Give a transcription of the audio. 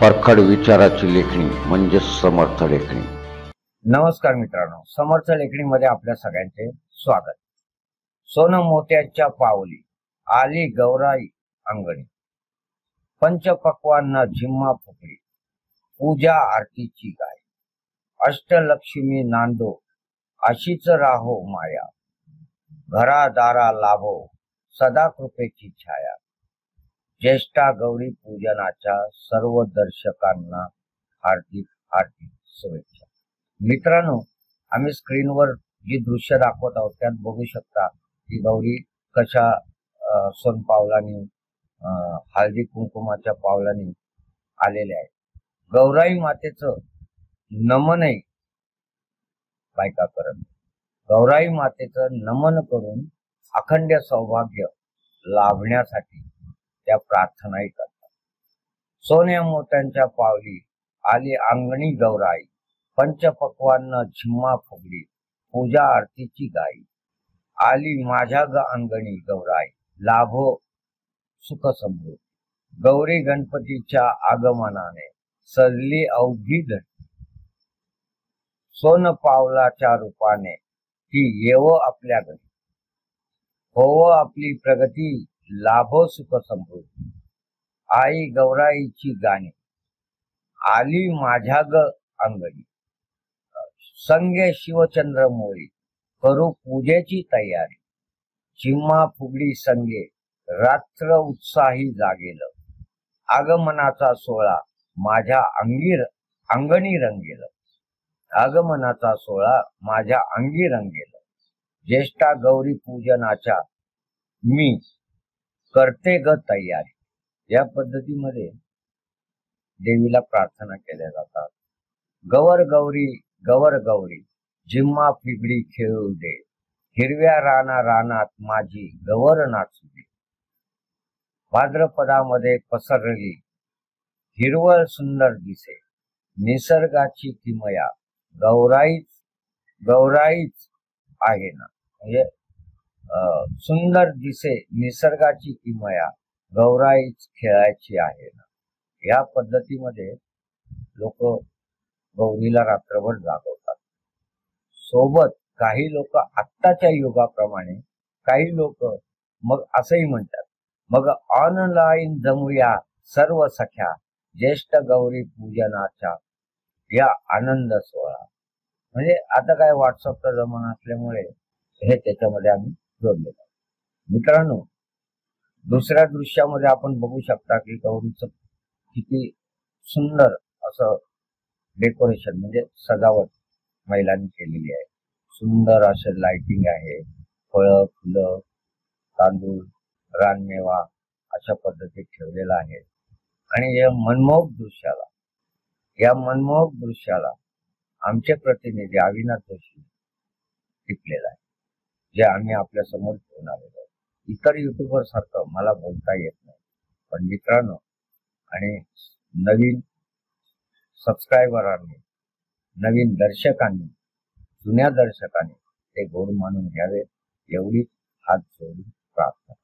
परखड विचाराची लेखणी म्हणजे समर्थ लेखणी. नमस्कार मित्रांनो समर्थ लेखणीमध्ये आपल्या सगळ्यांचे स्वागत. सोन मोत्याच्या पावली आली गौराई अंगणी. पंचपक्वांना झिम्मा फुकली पूजा आरतीची गाय. अष्टलक्ष्मी नांदो अशीच राहो माया. घरादारा लाभो सदा कृपेची छाया. ज्येष्ठा गौरी पूजनाच्या सर्व दर्शकांना हार्दिक हार्दिक शुभेच्छा. मित्रांनो आम्ही स्क्रीनवर जी दृश्य दाखवत आहोत त्यात बघू शकता की गौरी कशा अं, सोनपावलानी हळदी कुंकुमाच्या पावलाने आलेल्या आहेत. गौराई मातेचं नमनही बायका करत गौराई मातेचं नमन करून अखंड सौभाग्य लाभण्यासाठी त्या प्रार्थनाही करतात. सोन्या मोत्यांच्या पावली आली अंगणी गौराई पंचपक्वांना झिम्मा फुगली पूजा आरतीची गाई. आली माझ्या ग अंगणी गौराई लाभो सुख समृद्धी. गौरी गणपतीच्या आगमनाने सजली अवघी धरती. सोन पावलाच्या रूपाने ती येव आपल्या घरी. होव आपली प्रगती लाभो सुख समृद्धी आई गौराईची गाणी. आली माझ्या ग अंगणी. संगे शिवचंद्र मोळी करू पूजेची तयारी. चिम्मा फुगडी संगे. रात्र उत्साही जागेल. आगमनाचा सोहळा माझ्या अंगी अंगणी रंगेल. आगमनाचा सोहळा माझ्या अंगी रंगेल. ज्येष्ठा गौरी पूजनाच्या मी करते ग तयारी. या पद्धतीमध्ये देवीला प्रार्थना केल्या जातात. गवर गौरी गवर गौरी जिम्मा फिगडी खेळू दे. हिरव्या राना रानात माझी गवर नाचू दे. भाद्रपदामध्ये पसरली हिरवळ सुंदर दिसे. निसर्गाची किमया गौराईच गौराईच आहे ना. म्हणजे सुंदर दिसे निसर्गाची किमया गौराईच खेळायची आहे ना. या पद्धतीमध्ये लोक गौरीला रात्रभर जागवतात. सोबत काही लोक आत्ताच्या युगाप्रमाणे काही लोक मग असंही म्हणतात मग ऑनलाईन जमूया सर्व सख्या ज्येष्ठ गौरी पूजनाच्या या आनंद सोहळा. म्हणजे आता काय व्हॉट्सअपचा जमाना असल्यामुळे हे त्याच्यामध्ये आम्ही जोडलेलं मित्रांनो दुसऱ्या दृश्यामध्ये आपण बघू शकता की गौरीचं किती सुंदर असं डेकोरेशन म्हणजे सजावट महिलांनी केलेली आहे. सुंदर असं लाइटिंग आहे. फळं फुलं तांदूळ रानमेवा अशा पद्धतीत ठेवलेला आहे. आणि या मनमोहक दृश्याला या मनमोहक दृश्याला आमचे प्रतिनिधी अविनाश जोशी टिपलेला आहे. जे आम्ही आपल्यासमोर घेऊन आलेलो आहे. इतर युट्यूबर सारखं मला बोलता येत नाही. पण मित्रांनो आणि नवीन सबस्क्रायबरांनी नवीन दर्शकांनी जुन्या दर्शकांनी ते गोड मानून घ्यावे एवढीच हात जोडून प्रार्थना.